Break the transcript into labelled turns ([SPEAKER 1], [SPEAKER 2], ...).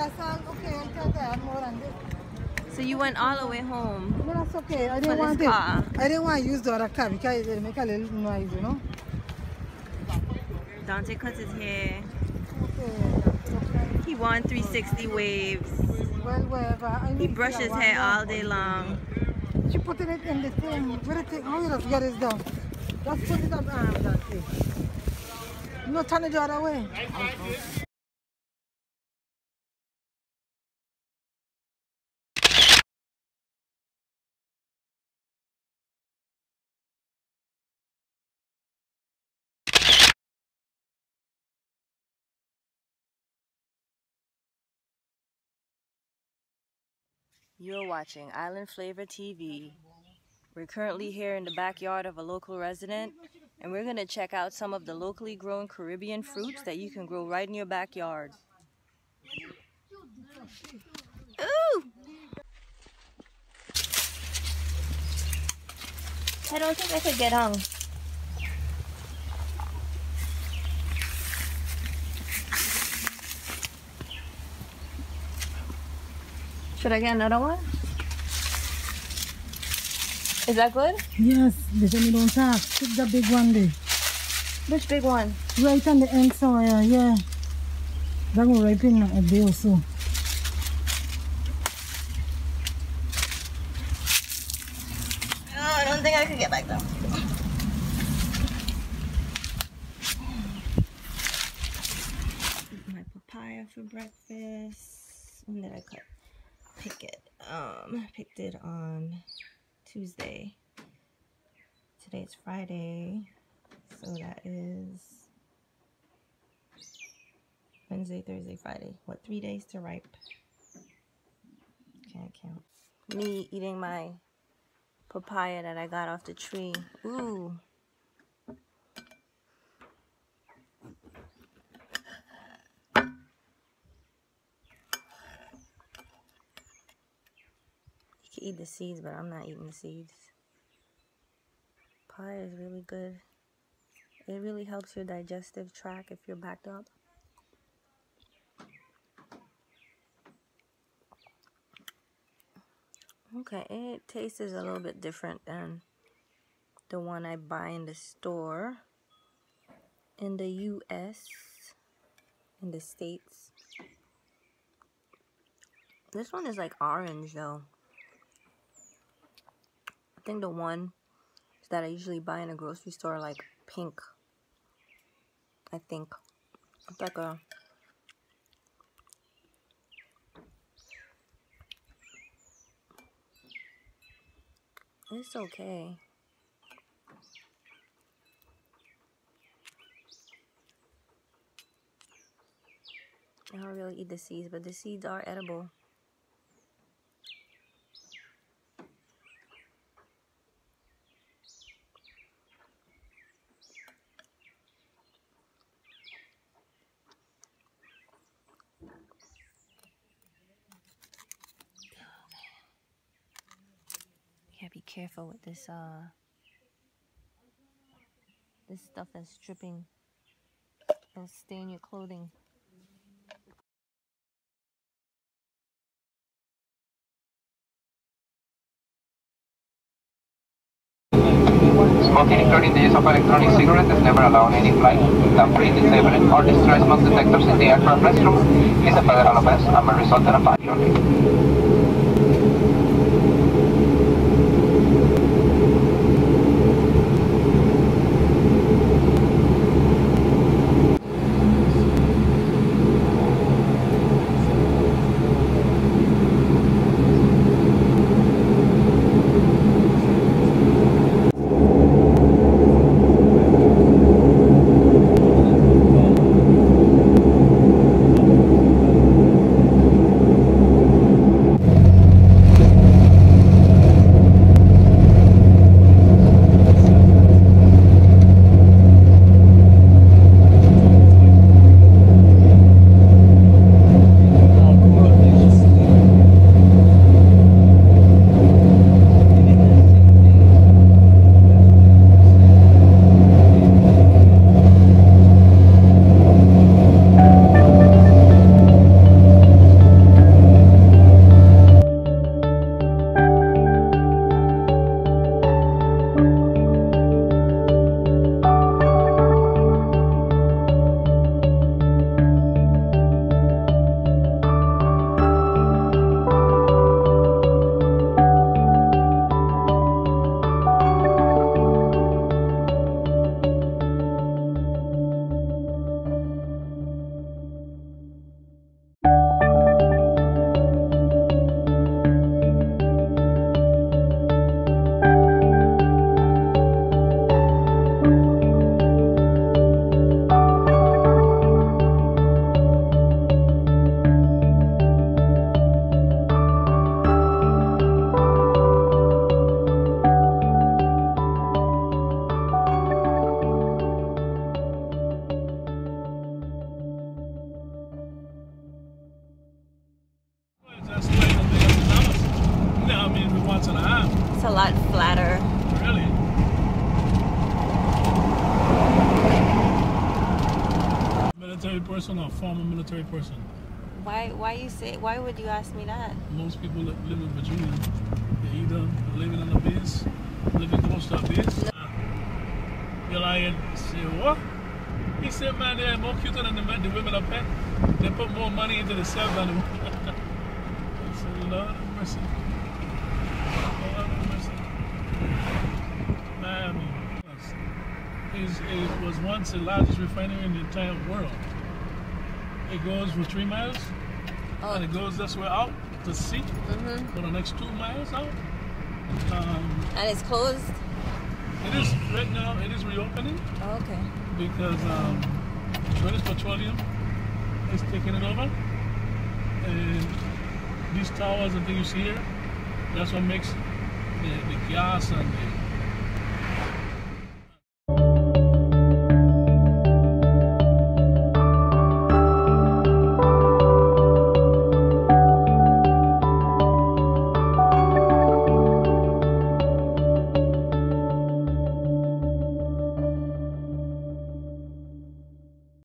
[SPEAKER 1] Okay, I can't more this. So you went all the way home?
[SPEAKER 2] No, that's okay. I didn't want it. I didn't want to use the other car because it make a little noise, you know?
[SPEAKER 1] Dante cuts his hair.
[SPEAKER 2] Okay.
[SPEAKER 1] He won 360 waves.
[SPEAKER 2] Well, wherever. I
[SPEAKER 1] he brushes hair all day long.
[SPEAKER 2] She putting it in the thing. Where the thing? How you just get this? Just put it up. Ah. No, turn it the other way. Okay.
[SPEAKER 1] You're watching Island Flavor TV. We're currently here in the backyard of a local resident, and we're going to check out some of the locally grown Caribbean fruits that you can grow right in your backyard. Ooh! I don't think I could get hung. Should I get another one? Is that good?
[SPEAKER 2] Yes, the me don't have. Pick the big one there.
[SPEAKER 1] Which big one?
[SPEAKER 2] Right on the end somewhere, uh, yeah. That will ripen a day or so.
[SPEAKER 1] Oh, I don't think I could get back though. My papaya for breakfast. When did I cut? Pick it. Um, picked it on Tuesday. Today's Friday, so that is Wednesday, Thursday, Friday. What three days to ripe? Can't count. Me eating my papaya that I got off the tree. Ooh. Eat the seeds, but I'm not eating the seeds. Pie is really good. It really helps your digestive tract if you're backed up. Okay, it tastes a little bit different than the one I buy in the store in the US, in the States. This one is like orange though. I think the one that I usually buy in a grocery store like pink. I think. It's like a It's okay. I don't really eat the seeds, but the seeds are edible. Careful with this uh this stuff that's dripping. It'll stain your clothing.
[SPEAKER 3] Smoking including the use of electronic cigarette is never allowed in any flight. Tampering, disabling, or destroy smoke detectors in the aircraft restroom is a federal offense and may result in a fine
[SPEAKER 1] lot flatter.
[SPEAKER 4] Really? Military person or former military person?
[SPEAKER 1] Why? Why you say? Why would you ask me that?
[SPEAKER 4] Most people that live in Virginia, they either living on the base, living close to a base. Uh, You're lying. say what? He said, man, they're more cuter than the men, the women up there. They put more money into the self than the women. I said, Lord mercy. Lord have mercy. Miami. yes. Is, it was once the largest refinery in the entire world. It goes for three miles,
[SPEAKER 1] Oh.
[SPEAKER 4] and it goes this way out to sea
[SPEAKER 1] Mhm.
[SPEAKER 4] for the next two miles out. Um,
[SPEAKER 1] And it's closed.
[SPEAKER 4] it is right now. It is reopening
[SPEAKER 1] Oh, okay.
[SPEAKER 4] because um, British Petroleum is taking it over, and these towers and things you see here, that's what makes the, the gas and the